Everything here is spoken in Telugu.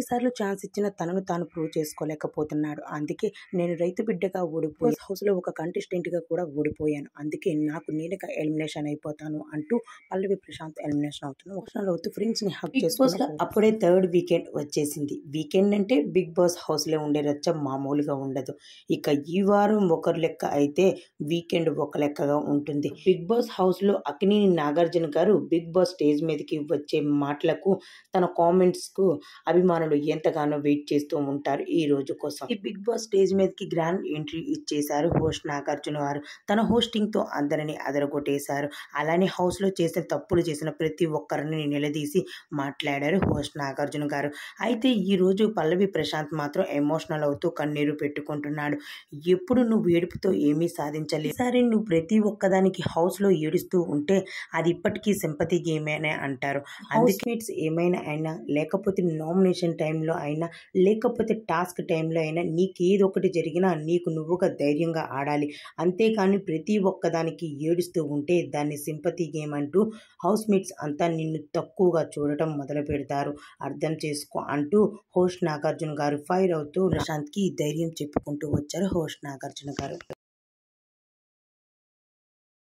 ఎన్నిసార్లు ఛాన్స్ ఇచ్చినా తనను తాను ప్రూవ్ చేసుకోలేకపోతున్నాడు. అందుకే నేను రైతు బిడ్డగా ఓడిపోయి హౌస్లో ఒక కంటెస్టెంట్గా కూడా ఓడిపోయాను. అందుకే నాకు నేనుగా ఎలిమినేషన్ అయిపోతాను అంటూ పల్లవి ప్రశాంత్ ఎలిమినేషన్ అవుతున్నా ఒకసారి అవుతూ ఫ్రెండ్స్ని హక్ చేసుకుని అప్పుడే థర్డ్ వీకెండ్ వచ్చేసింది. వీకెండ్ అంటే బిగ్ బాస్ హౌస్లో ఉండే రచ్చ మామూలుగా ఉండదు. ఇక ఈ వారం ఒక లెక్క అయితే వీకెండ్ ఒక లెక్కగా ఉంటుంది. బిగ్ బాస్ హౌస్లో అక్కినేని నాగార్జున గారు బిగ్ బాస్ స్టేజ్ మీదకి వచ్చే మాటలకు తన కామెంట్స్కు అభిమానులు ఎంతగానో వెయిట్ చేస్తూ ఉంటారు ఈ రోజు కోసం. ఈ బిగ్ బాస్ స్టేజ్ మీదకి గ్రాండ్ ఎంట్రీ ఇచ్చేశారు హోస్ట్ నాగార్జున గారు తన హోస్టింగ్తో అందరిని అదరగొట్టేశారు. అలానే హౌస్లో చేసిన తప్పులు చేసిన ప్రతి ఒక్కరిని నిలదీసి మాట్లాడారు హోస్ట్ నాగార్జున గారు. అయితే ఈ రోజు పల్లవి ప్రశాంత్ మాత్రం ఎమోషనల్ అవుతూ కన్నీరు పెట్టుకుంటున్నాడు. ఎప్పుడు నువ్వు ఏడుపుతో ఏమీ సాధించలేదు సరే నువ్వు ప్రతి ఒక్కదానికి హౌస్లో ఏడుస్తూ ఉంటే అది ఇప్పటికీ సింపతి గేమేనే అంటారు. హౌస్ మేట్స్ ఏమైనా అయినా లేకపోతే నామినేషన్ టైంలో అయినా లేకపోతే టాస్క్ టైంలో అయినా నీకు ఏదో ఒకటి జరిగినా నీకు నువ్వుగా ధైర్యంగా ఆడాలి. అంతేకాని ప్రతి ఒక్కదానికి ఏడుస్తూ ఉంటే దాన్ని సింపతి గేమ్ అంటూ హౌస్ మేట్స్ అంతా నిన్ను తక్కువగా చూడటం మొదలు పెడతారు. అర్థం చేసుకో అంటూ హోష్ నాగార్జున గారు ఫైర్ అవుతూ ప్రశాంత్కి ధైర్యం చెప్పుకుంటూ వచ్చారు హోష్ నాగార్జున గారు.